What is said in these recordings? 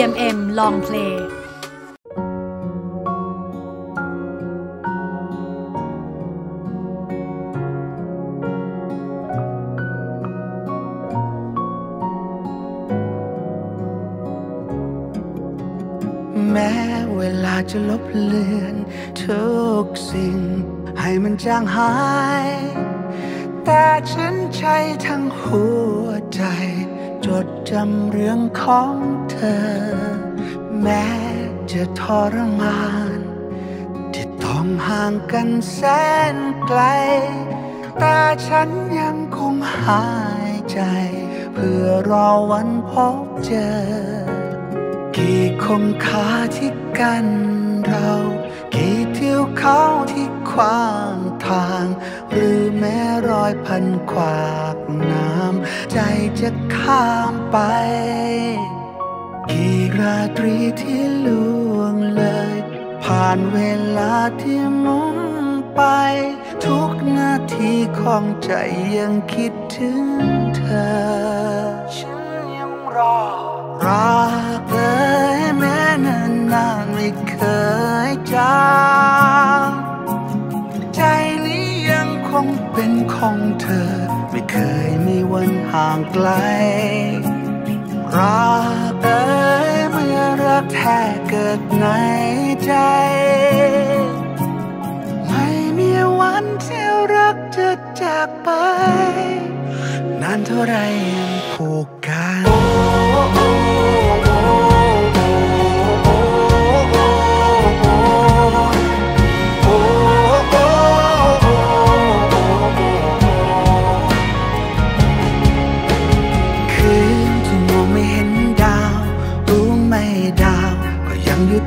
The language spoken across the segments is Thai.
GMM Long Play แม้เวลาจะลบเลือน ทุกสิ่ง ให้มันจางหาย แต่ฉันใช้ทั้งหัวใจ จดจำเรื่องของ อ แม้จะทรมาน ที่ต้องห่างกันแสนไกล แต่ฉันยังคงหายใจ เพื่อรอวันพบเจอ กี่คมขาที่กันเรา กี่เที่ยวเขาที่ขวางทาง หรือแม้รอยพันขวากน้ำ ใจจะข้ามไป ราตรีที่ล่วงเลย ผ่านเวลาที่มุนไป ทุกนาทีของใจยังคิดถึงเธอ ฉันยังรอรักเอ่ยแม้นานนานไม่เคยจางใจนี้ยังคงเป็นของเธอ ไม่เคยมีวันห่างไกลรัก กแท้เกิดในใจ ไม่มีวันที่รักจะจากไป นานเท่าไรยังผูก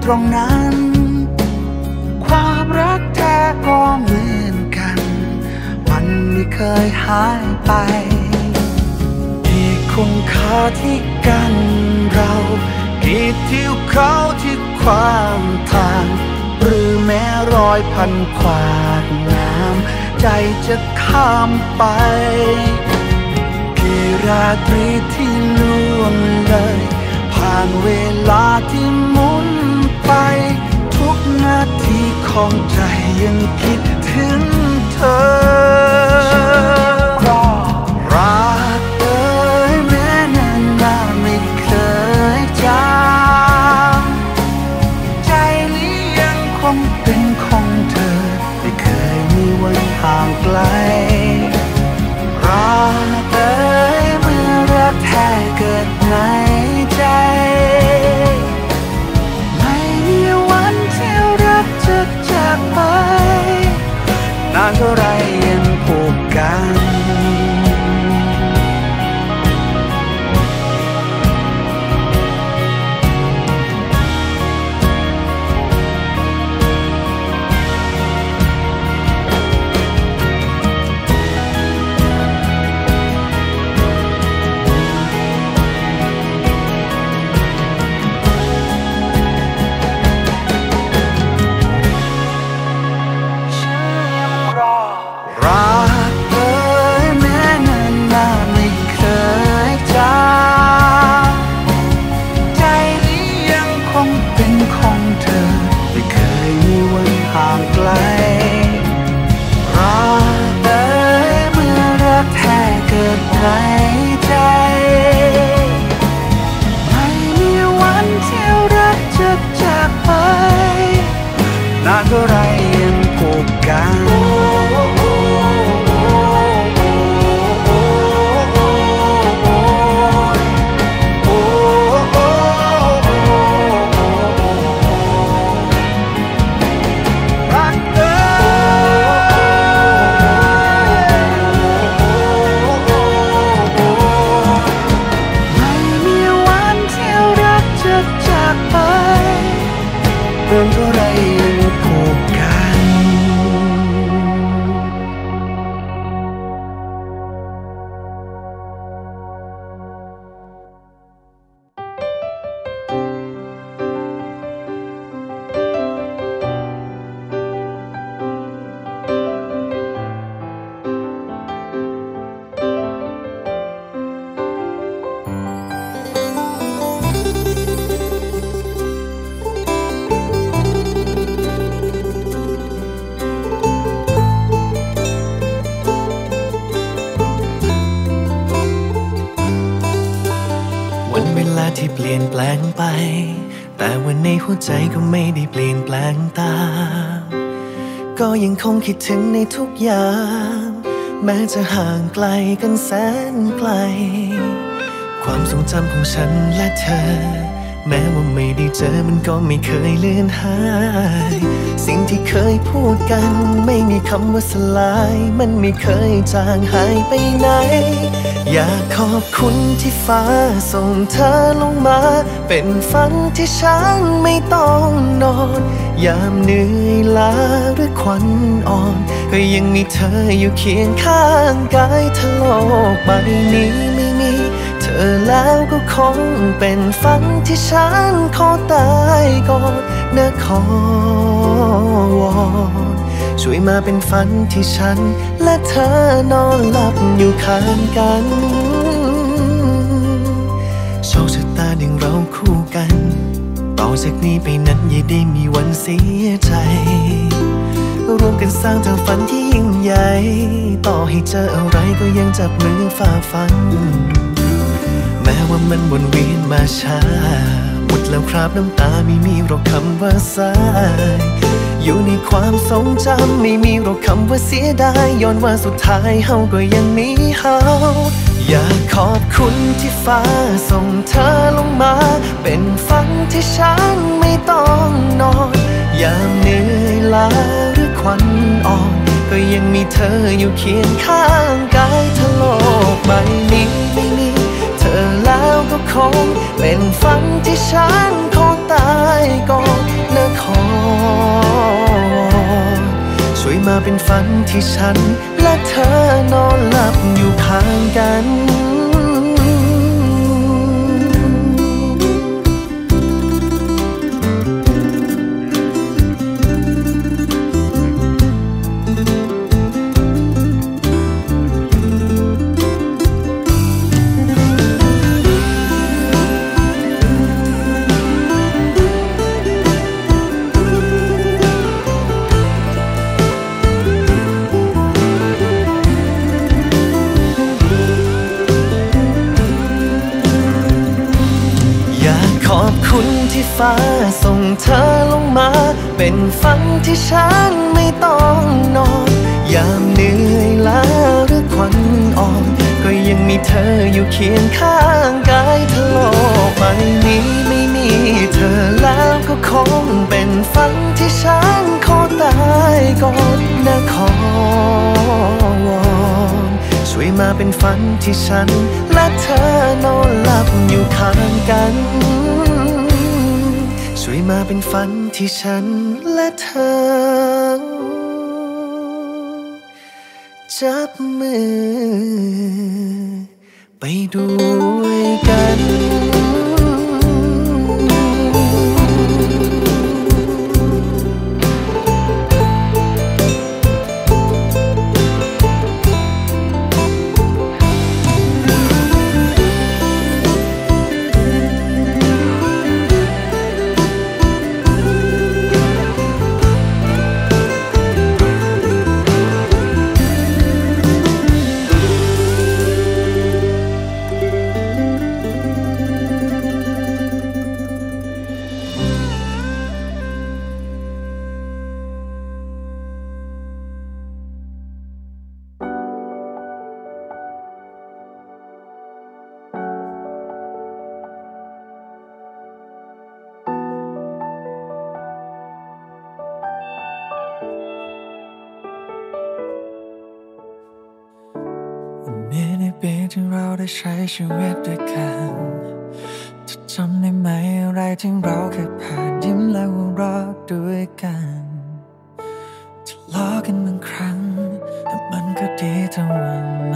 ตรงนั้น ความรักแท้ก็เหมือนกัน มันไม่เคยหายไปกี่คงคาที่กันเรากี่ทิวเขาที่ความทาง หรือแม้รอยพันขวากน้ำใจจะข้ามไปกี่ราตรีที่ล่วงเลย ผ่านเวลาที่ม ไป ทุกนาทีของใจยังคิดถึงเธอ ก็ยังคงคิดถึงในทุกอย่างแม้จะห่างไกลกันแสนไกล ความทรงจำของฉันและเธอ แม้ว่าไม่ได้เจอมันก็ไม่เคยเลือนหาย สิ่งที่เคยพูดกัน ไม่มีคำว่าสลาย มันไม่เคยจางหายไปไหน อยากขอบคุณที่ฟ้าส่งเธอลงมา เป็นฝันที่ฉันไม่ต้องนอน ยามเหนื่อยล้าหรือควันอ่อน ก็ยังมีเธออยู่เคียงข้างกายเธอโลกใบนี้ไม่มี เธอแล้วก็คงเป็นฝันที่ฉันขอตายก่อนนะขอวอนช่วยมาเป็นฝันที่ฉัน และเธอนอนหลับอยู่ข้างกันโชคชะตาดึงเราคู่กัน ต่อจากนี้ไปนั้นอย่าได้มีวันเสียใจร่วมกันสร้างทางฝันที่ยิ่งใหญ่ ต่อให้เจออะไรก็ยังจับมือฝ่าฟัน แม้ว่ามันวนเวียนมาช้าหมดแล้วครับน้ำตาไม่มีหรอกคำว่าสาย อยู่ในความทรงจำไม่มีหรอกคำว่าเสียดายย้อนว่าสุดท้ายเฮาก็ยังมีเฮาอยากขอบคุณที่ฟ้าส่งเธอลงมา เป็นฝันที่ฉันไม่ต้องนอนยามเหนื่อยล้าหรือควันอ่อนก็ยังมีเธออยู่เคียงข้างกายเธอโลกใบนี้ไม่มีเธอแล้วก็คง เป็นฝันที่ฉันขอตายก่อนนะขอ ยมาเป็นฝันที่ฉัน และเธอนอนหลับอยู่ข้างกัน ที่ฟ้าส่งเธอลงมา เป็นฝันที่ฉันไม่ต้องนอน ยามเหนื่อยล้าหรือควันอ่อน ก็ยังมีเธออยู่เคียงข้างกายเธอโลกใบนี้ไม่มีเธอแล้วก็คงเป็นฝันที่ฉันขอตายก่อนนะขอวอนช่วยมาเป็นฝันที่ฉัน และเธอนอนหลับอยู่ข้างกัน ยมาเป็นฝันที่ฉันและเธอ จับมือ ไปด้วยกันวัน ปีที่เราได้ใช้ชีวิตด้วยกันจะจำได้ไหมอะไรที่เราเคยผ่านยิ้มและหัวเราะด้วยกันทะเลาะกันบางครั้ง แต่มันก็ดีเท่าวันไหม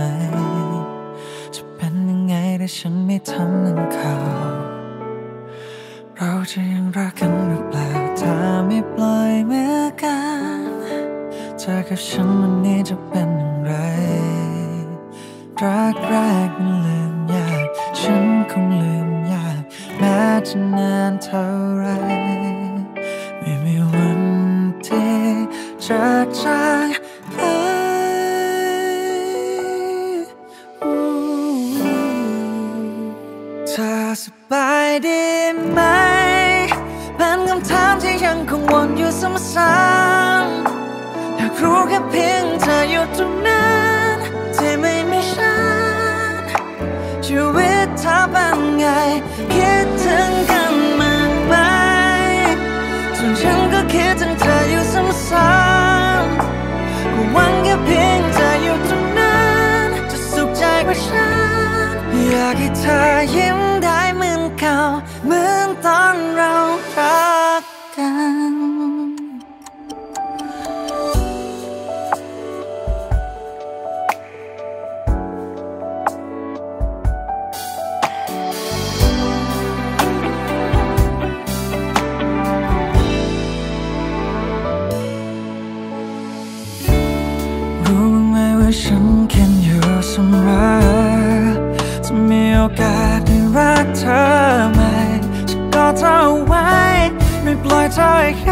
จะเป็นยังไงถ้าฉันไม่ทำนั่นเขาเราจะยังรักกันหรือเปล่าถ้าไม่ปล่อยมือกันเธอกับฉันวันนี้จะเป็น อยากให้เธอยิ้มได้เหมือนเก่าเหมือนตอนเรารักกันรู้ไหมว่าฉันแค่อยู่สำหรับ I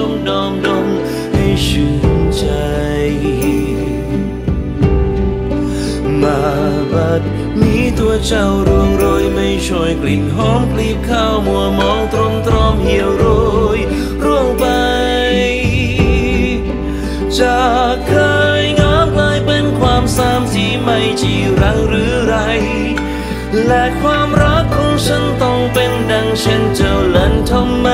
ชุ่มดมดมให้ชื่นใจ มาบัดนี้ตัวเจ้าร่วงโยไม่ช่ยกลิ่นหอมกลีบข้าวมัวมองตรมตรอมเหี่ยวโรยร่วงไป จากเคยงามกลายเป็นความสามที่ไม่จีรังหรือไร และความรักของฉันต้องเป็นดังเช่นเจ้าลันทำไม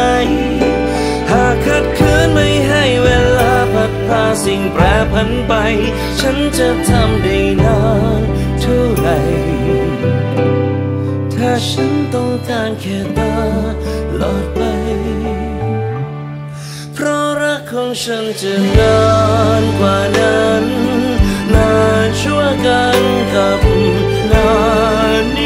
าขัดขืนไม่ให้เวลาพัดพาสิ่งแปรผันไป ฉันจะทำได้นานเท่าไรถ้าฉันต้องการแค่ตาหลอดไป เพราะรักของฉันจะนานกว่านั้น นานชั่วกันกับนานนี้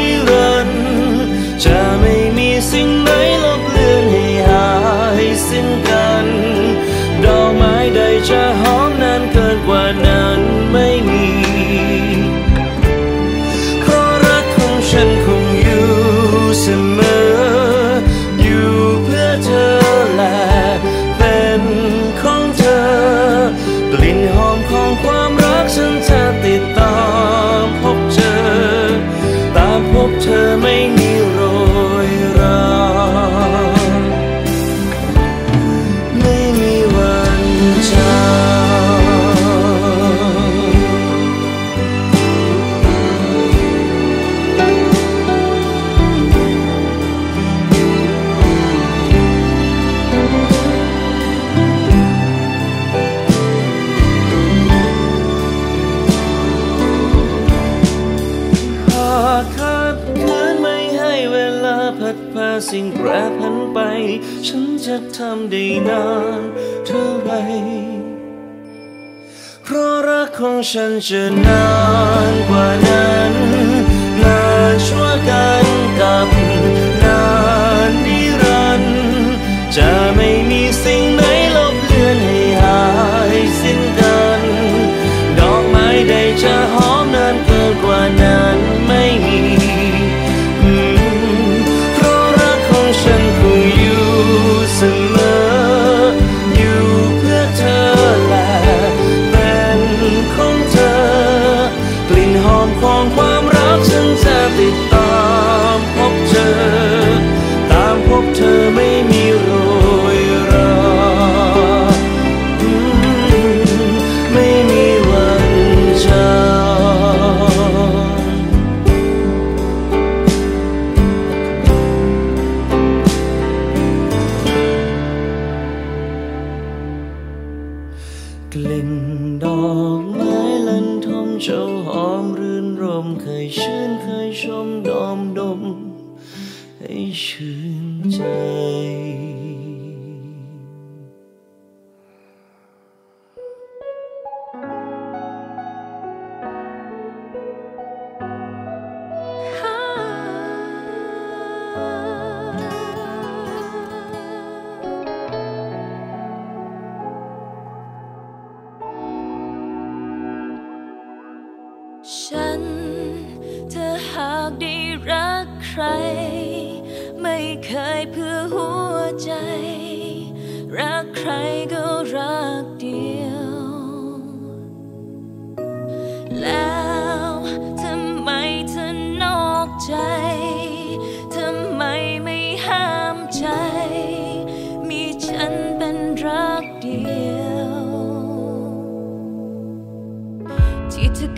should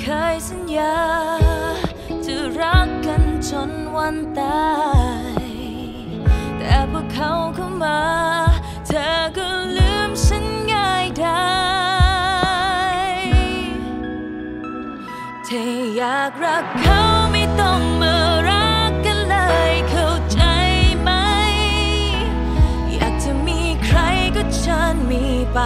เคยสัญญา จะรักกันจนวันตาย แต่พอเขาเข้ามา เธอก็ลืมฉันง่ายได้ถ้าอยากรักเขาไม่ต้องมารักกันเลยเข้าใจไหม อยากจะมีใครก็เชิญมีไป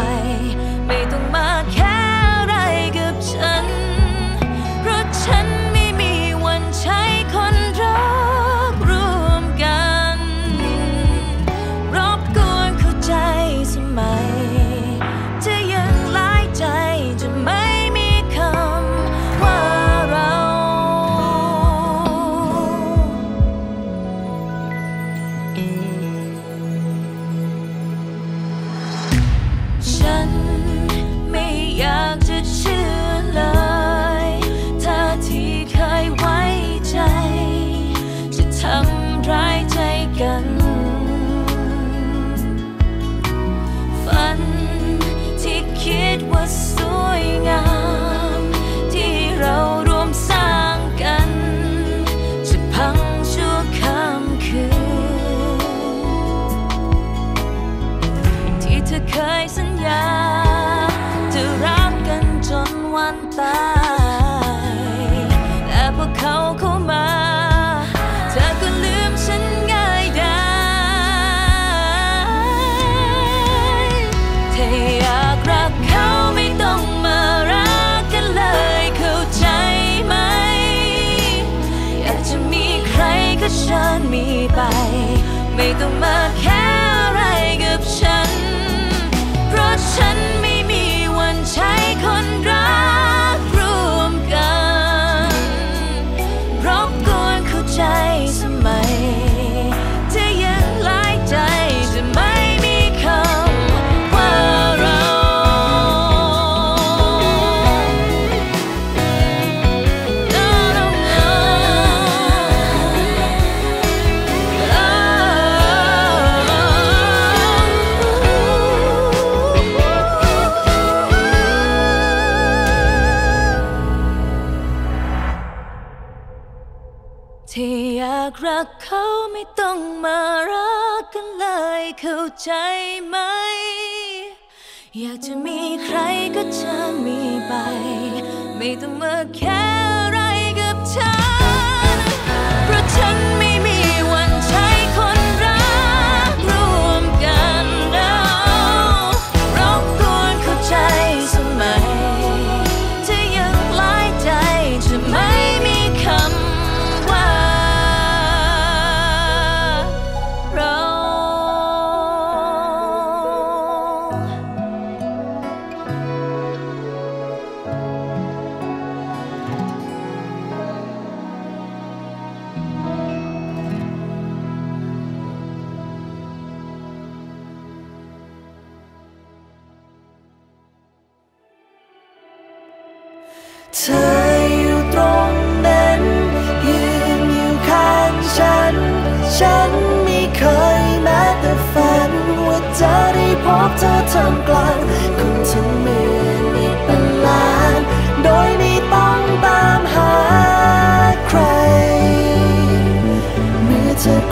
เข้าใจไหม อยากจะมีใครก็จะมีไป ไม่ต้องมาแค่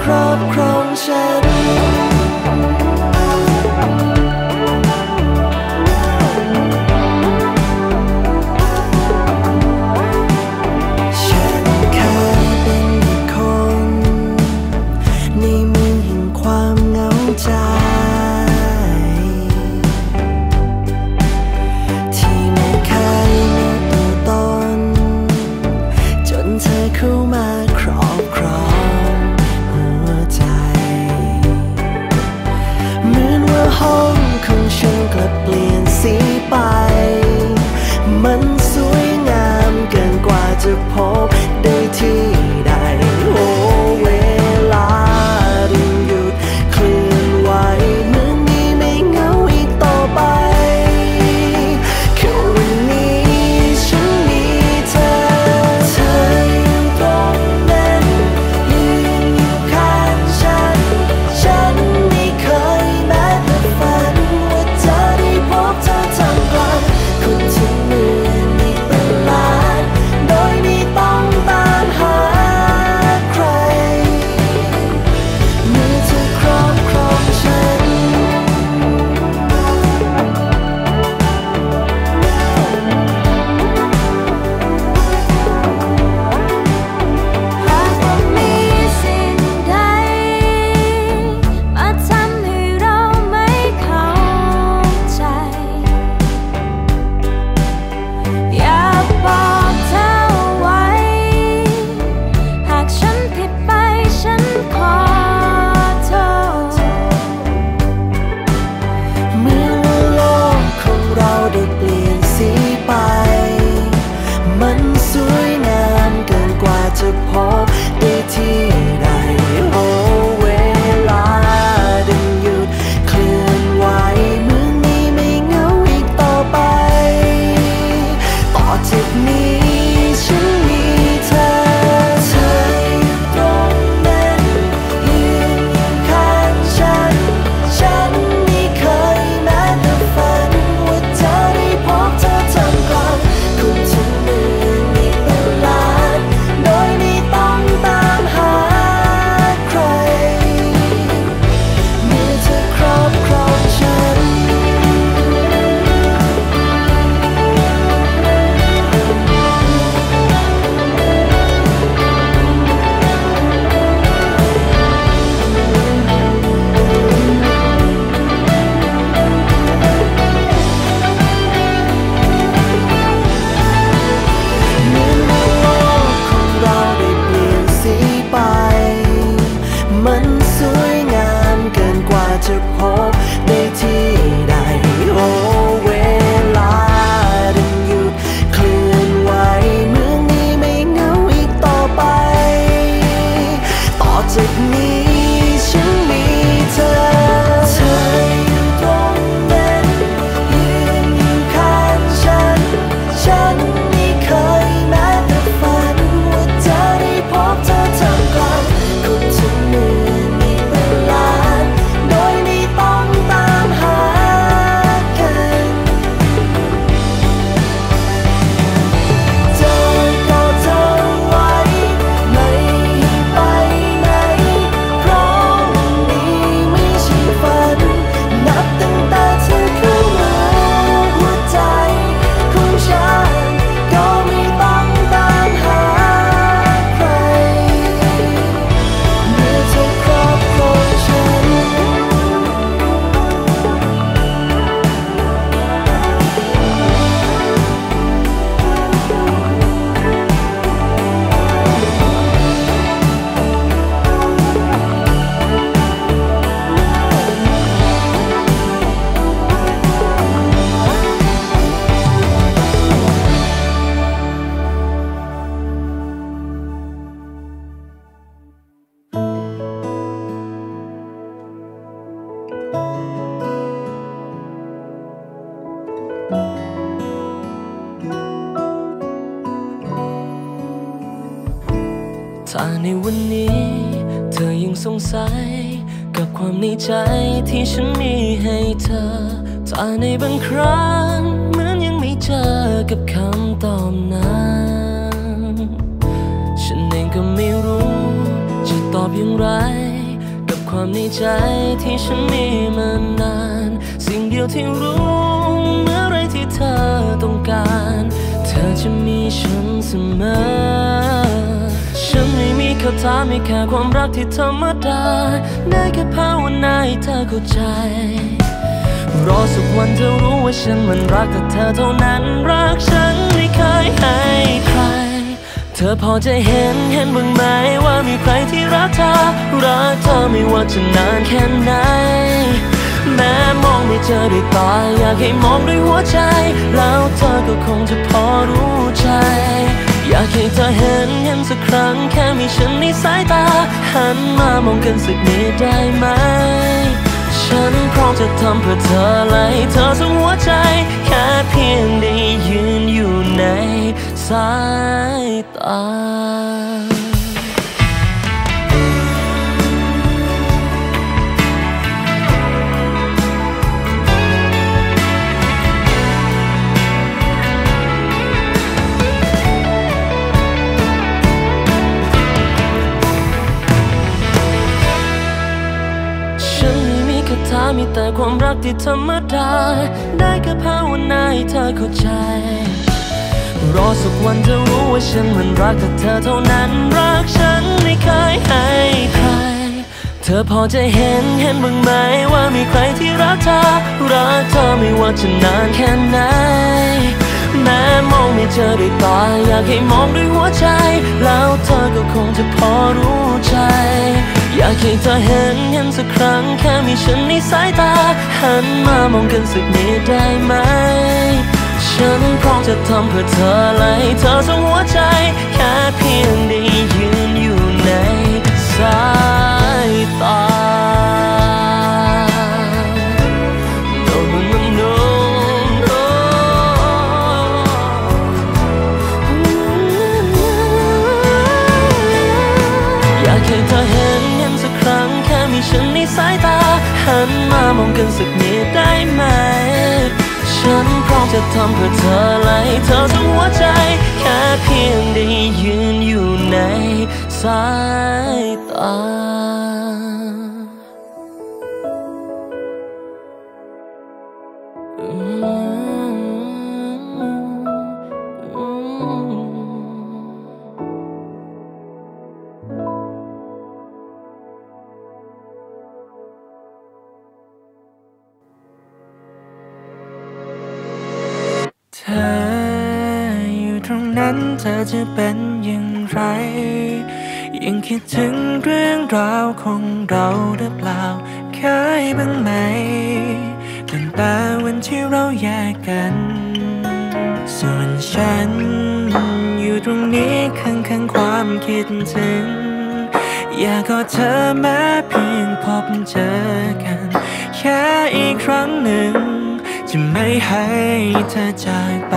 ครอบครองฉัน ใจที่ฉันมีให้เธอ ถ้าในบางครั้งเหมือนยังไม่เจอกับคำตอบนั้น ฉันเองก็ไม่รู้จะตอบอย่างไร กับความในใจที่ฉันมีมานาน สิ่งเดียวที่รู้เมื่อไรที่เธอต้องการ เธอจะมีฉันเสมอ นไม่มีคำถามไม่แค่ความรักที่ธรรมดา ได้แค่ภาวนาให้เธอเข้าใจ รอสักวันเธอรู้ว่าฉันมันรักแต่เธอเท่านั้น รักฉันไม่เคยให้ใคร เธอพอจะเห็นเห็นบ้างไหมว่ามีใครที่รักเธอ รักเธอไม่ว่าจะนานแค่ไหนแม้มองไม่เจอด้วยตาอยากให้มองด้วยหัวใจ แล้วเธอก็คงจะพอรู้ใจ อยากให้เธอเห็นเห็นสักครั้งแค่มีฉันในสายตา หันมามองกันสักนิดได้ไหม ฉันพร้อมจะทำเพื่อเธอเลยเธอทั้งหัวใจ แค่เพียงได้ยืนอยู่ในสายตา ความรักที่ธรรมดา ได้แค่ภาวนาให้เธอเข้าใจ รอสักวันเธอรู้ว่าฉันมันรักแต่เธอเท่านั้น รักฉันไม่เคยให้ใคร เธอพอจะเห็นเห็นบ้างไหมว่ามีใครที่รักเธอ รักเธอไม่ว่าจะนานแค่ไหนแม้มองไม่เจอด้วยตาอยากให้มองด้วยหัวใจ แล้วเธอก็คงจะพอรู้ใจ อยากให้เธอเห็นเห็นสักครั้งแค่มีฉันในสายตา หันมามองกันสักนิดได้ไหม ฉันพร้อมจะทำเพื่อเธอและเธอทั้งหัวใจ แค่เพียงได้ยืนอยู่ในสายตา งกันสักนิดได้ไหม ฉันพร้อมจะทำเพื่อเธอไละให้เธอทั้งหัวใจ แค่เพียงได้ยืนอยู่ในสายตา คิดถึงเรื่องราวของเราหรือเปล่าเคยบ้างไหม ตั้งแต่วันที่เราแยกกัน ส่วนฉัน อยู่ตรงนี้ข้างๆความคิดถึง อยากกอดเธอแม้เพียงพบเจอกัน แค่อีกครั้งหนึ่ง จะไม่ให้เธอจากไป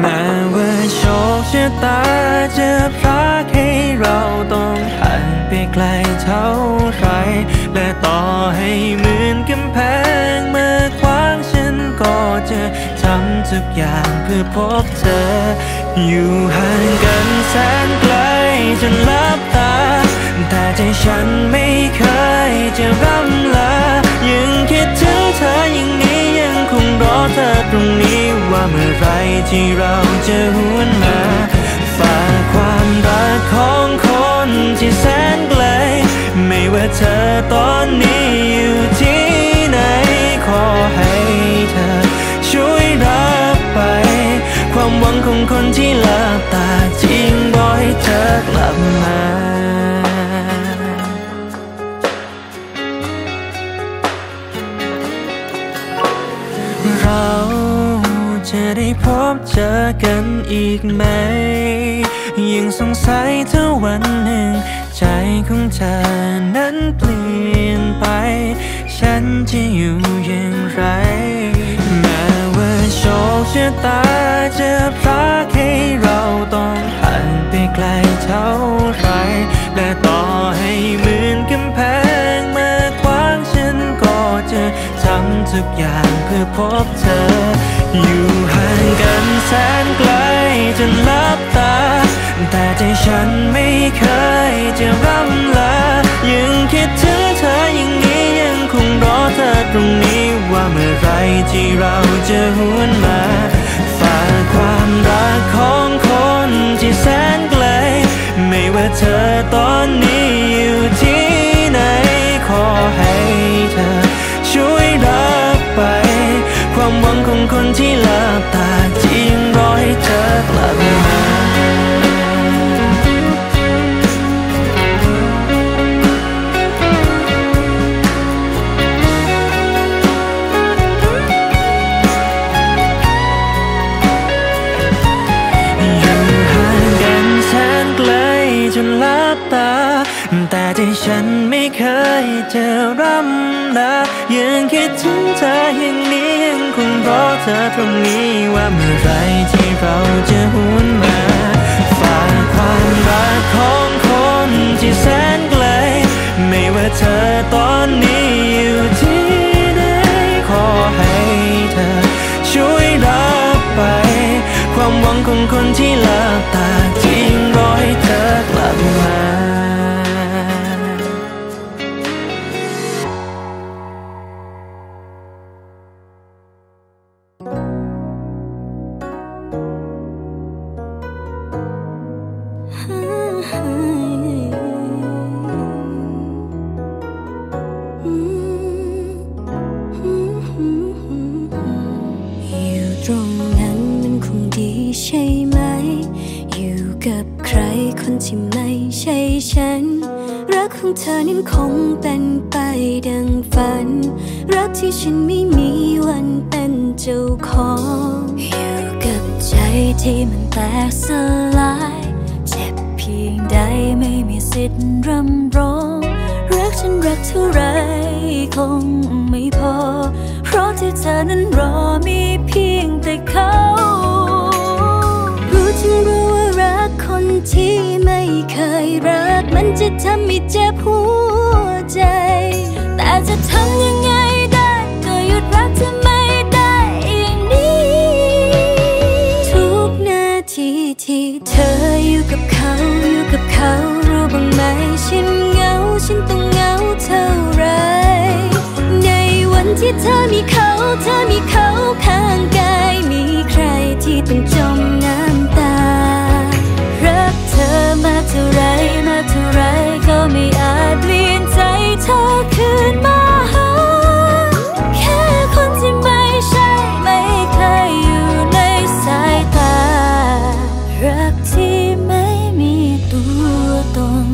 แม้ว่าโชคชะตาจะพรักให้ เราต้องห่างไปไกลเท่าไรและต่อให้เหมือนกำแพงเมื่อขวางฉันก็จะทำทุกอย่างเพื่อพบเธอ อยู่ห่างกันแสนไกลจนลับตา แต่ใจฉันไม่เคยจะร่ำลา ยังคิดถึงเธออย่างนี้ยังคงรอเธอตรงนี้ว่าเมื่อไรที่เราจะหวนมา ฝากความรักของคนที่แสนไกล ไม่ว่าเธอตอนนี้อยู่ที่ไหน ขอให้เธอช่วยรับไป ความหวังของคนที่หลับตาจริงบอกให้เธอกลับมาเรา เจอกันอีกไหมยังสงสัยถ้าวันหนึ่ง ใจของเธอนั้นเปลี่ยนไป ฉันจะอยู่อย่างไร แม้ว่าโชคชะตาจะพรักให้เราต้องห่างไปไกลเท่าไรและต่อให้เหมื่นกำแพงมาขวางฉันก็จะทำทุกอย่างเพื่อพบเธอ นแสนไกลจนลับตา แต่ใจฉันไม่เคยจะร่ำลา ยังคิดถึงเธออย่างนี้ยังคงรอเธอตรงนี้ว่าเมื่อไรที่เราจะหวนมาฝากความรักของคนที่แสนไกล ไม่ว่าเธอตอน ที่ฉันไม่เคยจะร่ำลายังคิดถึงเธออย่างนี้ยังคงรอเธอตรงนี้ว่าเมื่อไรที่เราจะหุนมา มันจะทำให้เจ็บหัวใจ แต่จะทำยังไงได้ก็หยุดรักเธอไม่ได้อย่างนี้ ทุกนาทีที่เธออยู่กับเขาอยู่กับเขารู้บ้างไหมฉันเหงาฉันต้องเหงาเท่าไร ในวันที่เธอมีเขาเธอมีเขาข้างกายมีใครที่ต้องจมน้ำตารักเธอ มาเท่าไรมาเท่าไรก็ไม่อาจเปลี่ยนใจเธอคืนมาหาแค่คนที่ไม่ใช่ไม่เคยอยู่ในสายตา รักที่ไม่มีตัวตน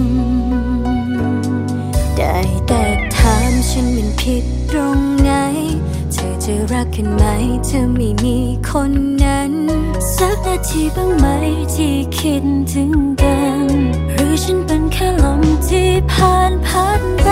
ได้แต่ถามฉันเป็นผิดตรงไหน เธอจะรักกันไหมเธอไม่มีคนนั้น สักนาทีบ้างไหมที่คิดถึง ฉันเป็นแค่ลมที่ผ่านพัดไป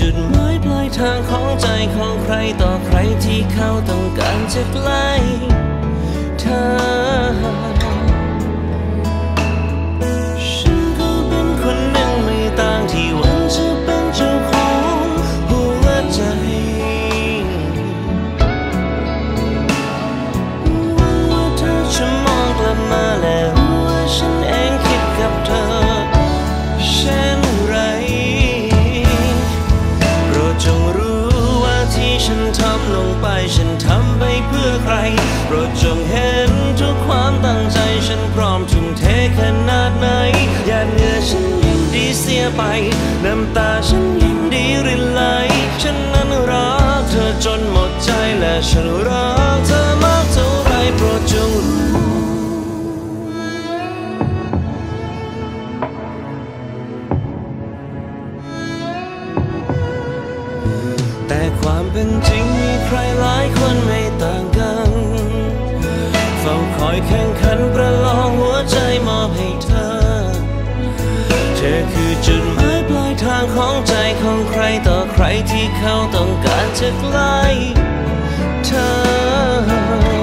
จุดหมายปลายทางของใจของใครต่อใครที่เขาต้องการจะใกล้เธอ ไป น้ำตาฉันยินดีรินไหล ฉันนั้นรักเธอจนหมดใจและฉันรักเธอมากเท่าไรโปรดจงรู้แต่ความเป็นจริงมีใครหลายคนไม่ต่างกัน เฝ้าคอยแข่งขันประลองหัวใจมอบให้ ของใครต่อใครที่เขาต้องการจะใกล้เธอ